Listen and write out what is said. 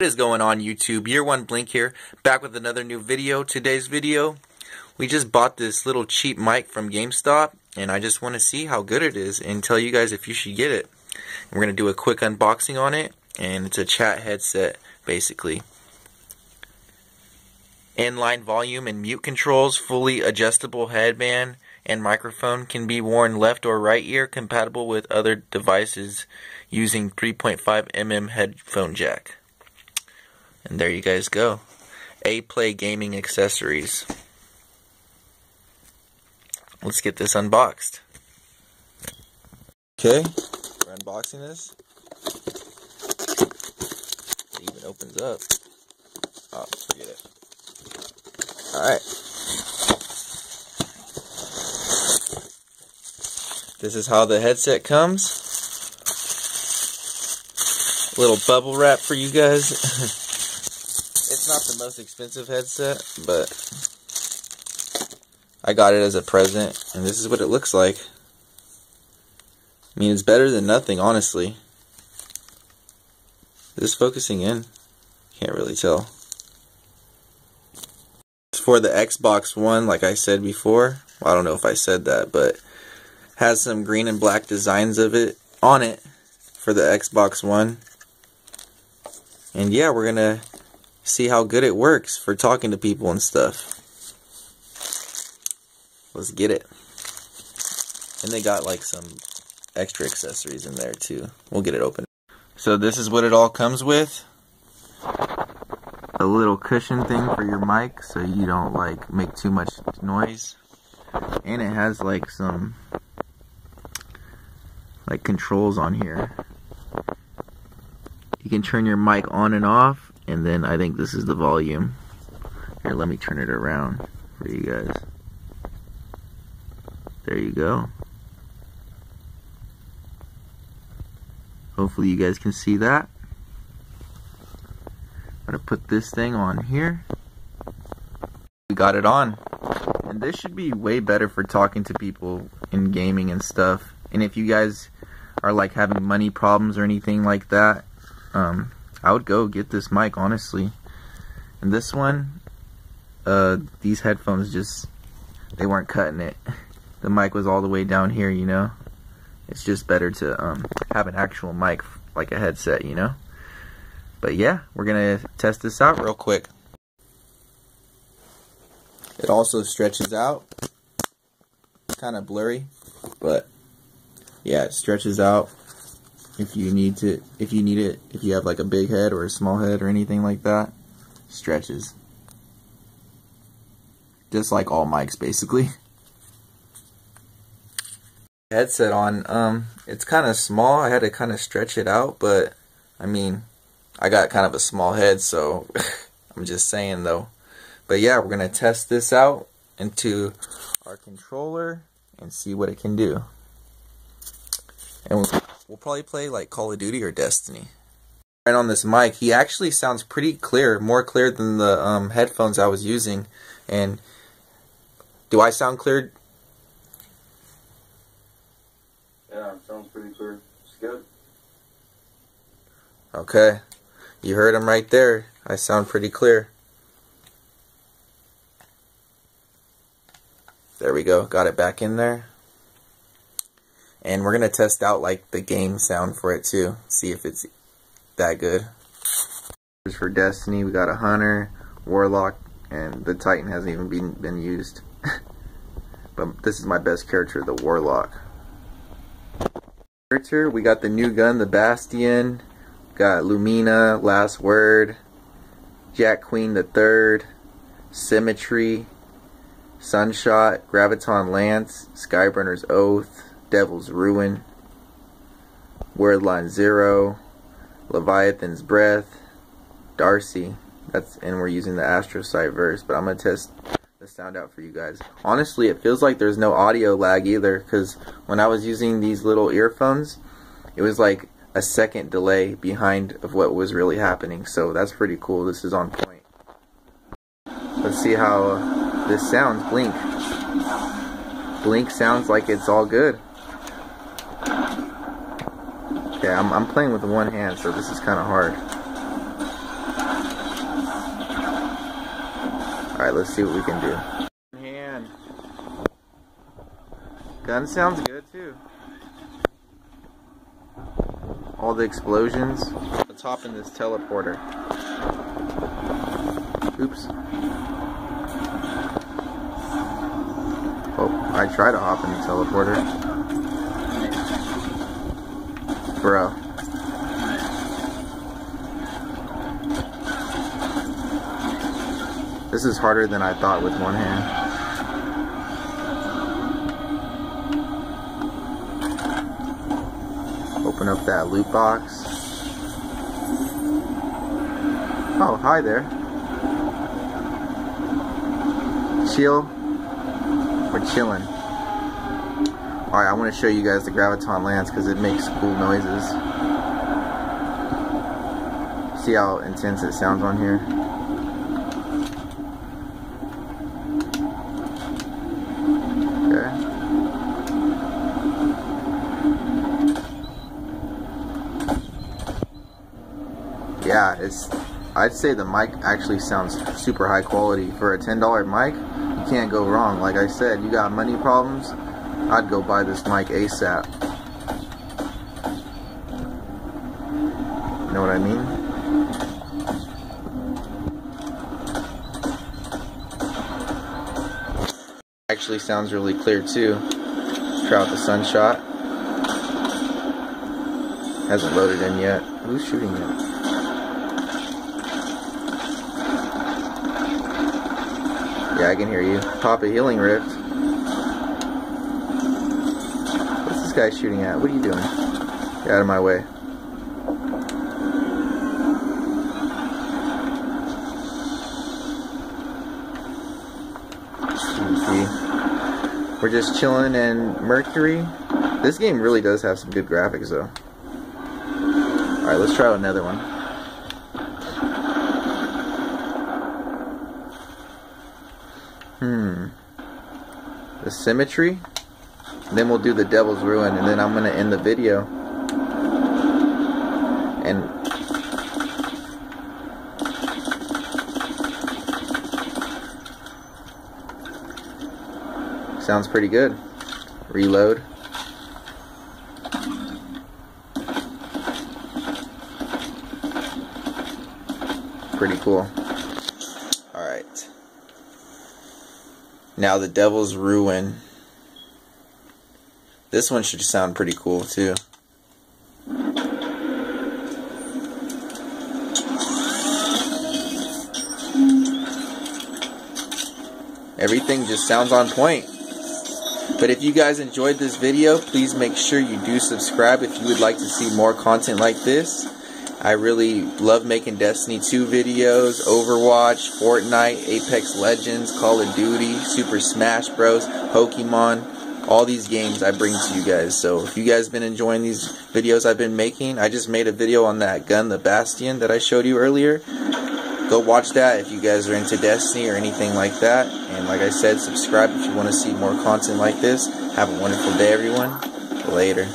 What is going on YouTube? Year One Blink here, back with another new video. Today's video, we just bought this little cheap mic from GameStop, and I just want to see how good it is and tell you guys if you should get it. And we're going to do a quick unboxing on it, and it's a chat headset, basically. Inline volume and mute controls, fully adjustable headband, and microphone can be worn left or right ear, compatible with other devices using 3.5mm headphone jack. And there you guys go. A-Play Gaming Accessories. Let's get this unboxed. Okay, we're unboxing this. It even opens up. Oh, forget it. Alright. This is how the headset comes. A little bubble wrap for you guys. Not the most expensive headset, but I got it as a present, and this is what it looks like. I mean, it's better than nothing, honestly. Is this focusing in? Can't really tell. It's for the Xbox One, like I said before. Well, I don't know if I said that, but has some green and black designs of it on it for the Xbox One. And yeah, we're to see how good it works for talking to people and stuff. Let's get it. And they got like some extra accessories in there too. We'll get it open. So this is what it all comes with. A little cushion thing for your mic so you don't like make too much noise. And it has like some like controls on here. You can turn your mic on and off and then I think this is the volume. Here, let me turn it around for you guys. There you go. Hopefully you guys can see that. I'm gonna put this thing on here. We got it on. And this should be way better for talking to people in gaming and stuff. And if you guys are like having money problems or anything like that, um, I would go get this mic, honestly. And this one, uh, these headphones just, they weren't cutting it. The mic was all the way down here, you know? It's just better to um, have an actual mic, like a headset, you know? But yeah, we're going to test this out real quick. It also stretches out. Kind of blurry, but yeah, it stretches out if you need to if you need it if you have like a big head or a small head or anything like that stretches. Just like all mics basically. Headset on um it's kind of small. I had to kind of stretch it out but I mean I got kind of a small head so I'm just saying though. But yeah we're gonna test this out into our controller and see what it can do. And we'll we'll probably play like Call of Duty or Destiny. Right on this mic, he actually sounds pretty clear, more clear than the um, headphones I was using. And do I sound clear? Yeah, sounds pretty clear. It's good. Okay, you heard him right there. I sound pretty clear. There we go, got it back in there and we're gonna test out like the game sound for it too. See if it's that good. For Destiny. We got a Hunter Warlock and the Titan hasn't even been, been used. But this is my best character the Warlock. Character we got the new gun the Bastion. Got Lumina Last Word. Jack Queen the Third. Symmetry. Sunshot. Graviton Lance. Skyburner's Oath Devil's Ruin, Worldline Zero, Leviathan's Breath, Darcy. That's and we're using the Astrocyte verse, but I'm gonna test the sound out for you guys. Honestly, it feels like there's no audio lag either, because when I was using these little earphones, it was like a second delay behind of what was really happening. So that's pretty cool. This is on point. Let's see how this sounds. Blink. Blink sounds like it's all good. Okay, I'm, I'm playing with one hand, so this is kind of hard. Alright, let's see what we can do. Hand. Gun sounds good, too. All the explosions. Let's hop in this teleporter. Oops. Oh, I try to hop in the teleporter. Bro. This is harder than I thought with one hand. Open up that loot box. Oh, hi there. Chill. We're chilling. Alright, I want to show you guys the Graviton Lance because it makes cool noises. See how intense it sounds on here? Okay. Yeah, it's. I'd say the mic actually sounds super high quality for a ten dollar mic. You can't go wrong. Like I said, you got money problems. I'd go buy this mic ASAP. You know what I mean? Actually sounds really clear too. Try out the sunshot. Hasn't loaded in yet. Who's shooting it? Yeah, I can hear you. Pop a healing rift. What's this guy shooting at? What are you doing? Get out of my way. We're just chilling in Mercury. This game really does have some good graphics though. Alright, let's try another one. Hmm. The symmetry. Then we'll do the Devil's Ruin, and then I'm gonna end the video. And sounds pretty good. Reload. Pretty cool. Alright. Now the Devil's Ruin. This one should sound pretty cool too. Everything just sounds on point. But if you guys enjoyed this video, please make sure you do subscribe if you would like to see more content like this. I really love making Destiny 2 videos, Overwatch, Fortnite, Apex Legends, Call of Duty, Super Smash Bros, Pokemon, all these games I bring to you guys. So if you guys have been enjoying these videos I've been making, I just made a video on that gun, the Bastion, that I showed you earlier. Go watch that if you guys are into Destiny or anything like that. And like I said, subscribe if you want to see more content like this. Have a wonderful day, everyone. Later.